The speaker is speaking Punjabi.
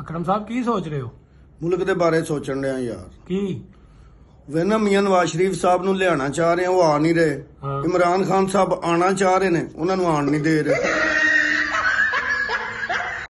ਅਕਰਮ ਸਾਹਿਬ ਕੀ ਸੋਚ ਰਹੇ ਹੋ? ਮੁਲਕ ਦੇ ਬਾਰੇ ਸੋਚਣ ਡਿਆ ਯਾਰ। ਕੀ? ਵੇਨਾ ਮੀਆਂ ਨਵਾਜ਼ ਸ਼ਰੀਫ ਸਾਹਿਬ ਨੂੰ ਲਿਆਣਾ ਚਾਹ ਰਹੇ ਆ ਉਹ ਆ ਨਹੀਂ ਰਹੇ। ਹਾਂ। ਇਮਰਾਨ ਖਾਨ ਸਾਹਿਬ ਆਣਾ ਚਾਹ ਰਹੇ ਨੇ ਉਹਨਾਂ ਨੂੰ ਆਣ ਨਹੀਂ ਦੇ ਰਹੇ।